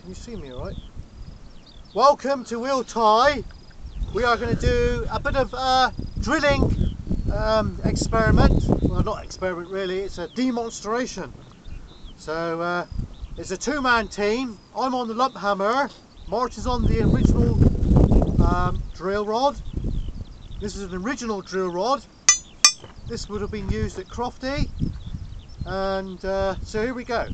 Can you see me all right? Welcome to Wheal Tye. We are going to do a bit of uh, drilling um, experiment. Well, not experiment really, it's a demonstration. So uh, it's a two-man team. I'm on the lump hammer. Martin's on the original um, drill rod. This is an original drill rod. This would have been used at Crofty. And uh, so here we go.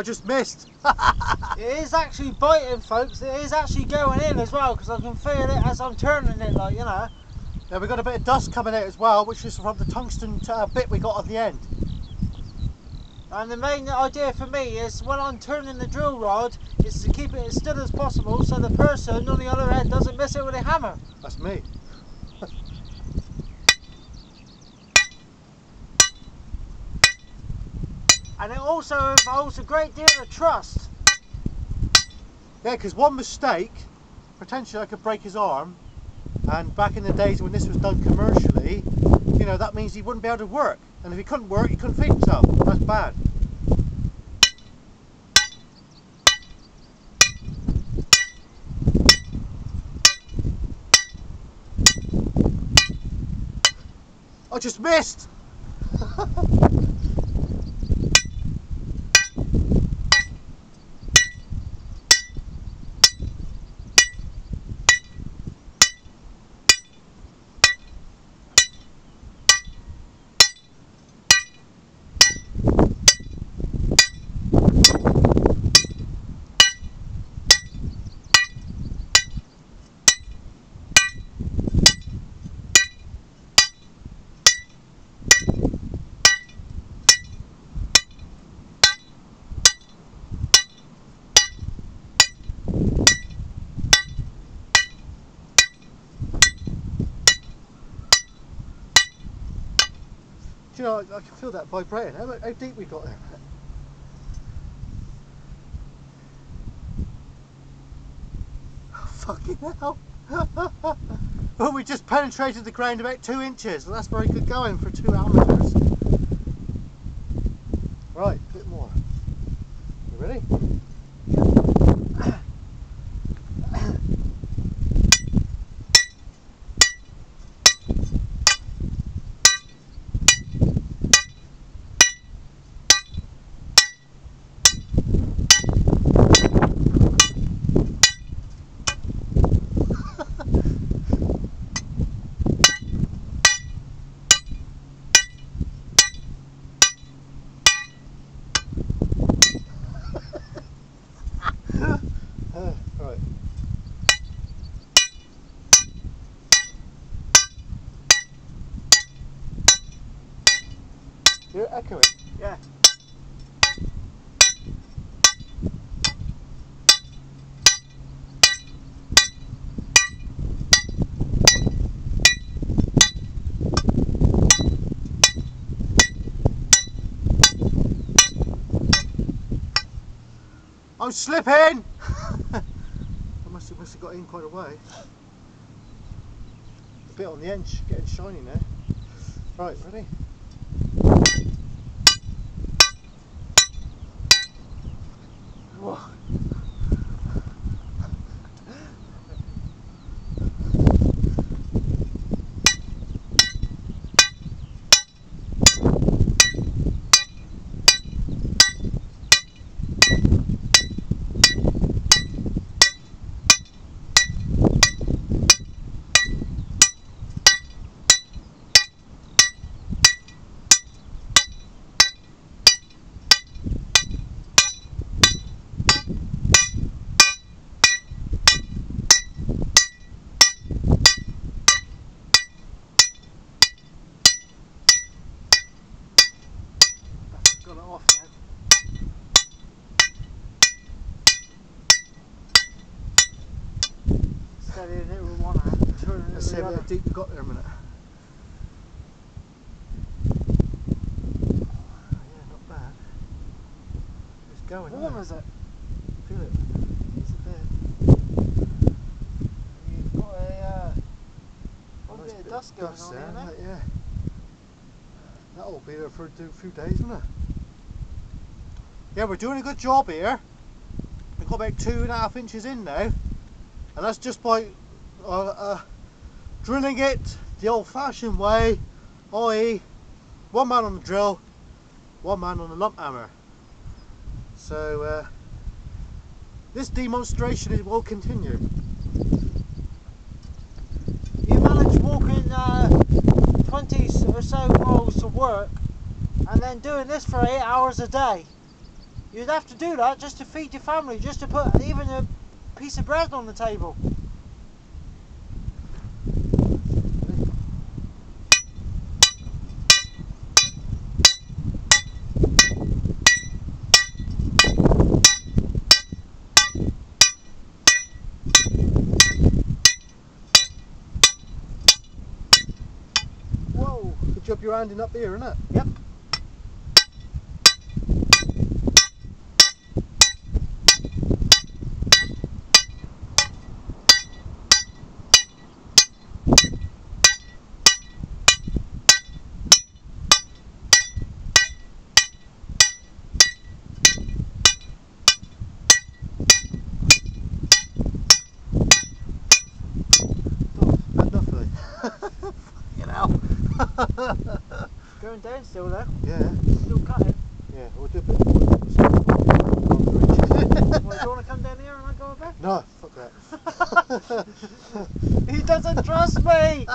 I just missed. It is actually biting, folks. It is actually going in as well because I can feel it as I'm turning it, like you know. Yeah, we've got a bit of dust coming out as well, which is from the tungsten uh, bit we got at the end. And the main idea for me is when I'm turning the drill rod is to keep it as still as possible so the person on the other end doesn't miss it with a hammer. That's me. And it also involves a great deal of trust. Yeah, because one mistake, potentially I could break his arm. And back in the days when this was done commercially, you know, that means he wouldn't be able to work. And if he couldn't work, he couldn't feed himself. That's bad. I just missed! you know, I, I can feel that vibrating. How, how deep we got there? Fucking hell. well, we just penetrated the ground about two inches. Well, that's very good going for two amateurs. Right, a bit more. You ready? Uh, right. Echoing. Yeah. I'm slipping! I must have, must have got in quite a way. A bit on the edge, getting shiny now. Right, ready? Whoa. Steady and it will want to turn Let's see how deep we got there a minute. Yeah, not bad. It's going. Warm isn't it? it? Feel it. It's a bit. You've got a, uh, Oh, a nice bit of bit dust going dust on there, here now. isn't it? Yeah. That'll be there for a few days, won't it? Yeah, we're doing a good job here. We've got about two and a half inches in now, and that's just by uh, uh, drilling it the old-fashioned way, i.e., one man on the drill, one man on the lump hammer. So uh, this demonstration will continue. You manage walking uh, 20 s- or so miles to work and then doing this for eight hours a day. You'd have to do that just to feed your family, just to put even a piece of bread on the table. Whoa! Good job you're handing up here, isn't it? Yep. Going down still though, yeah, still cutting. yeah, we'll do a bit more. Well, do you want to come down here and I go bit? no, fuck that. He doesn't trust me!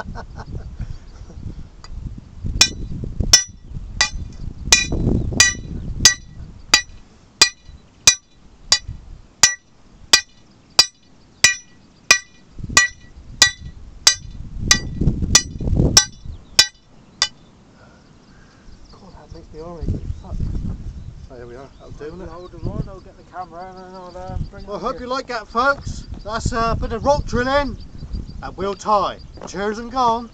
God, that makes. Fuck. Oh, here we are. That'll do, You it? hold the rod, I'll get the camera and I'll uh, bring it Well, I hope here. you like that, folks. That's a bit of rock drilling at Wheal Tye. Cheers and gone.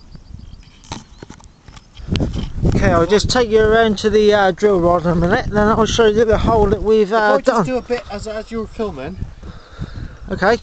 Okay, I'll just take you around to the uh, drill rod in a minute, then I'll show you the hole that we've If I uh, just done. do a bit as, as you were filming. Okay.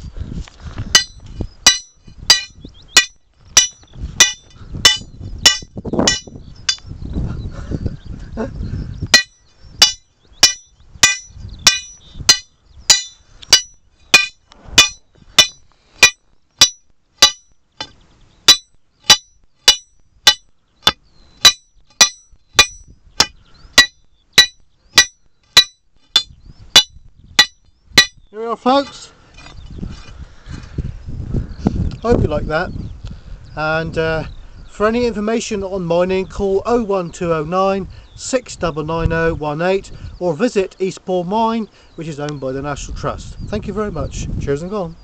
Here we are, folks. Hope you like that. And uh, for any information on mining, call 01209 699018 or visit East Pool Mine, which is owned by the National Trust. Thank you very much. Cheers and gone.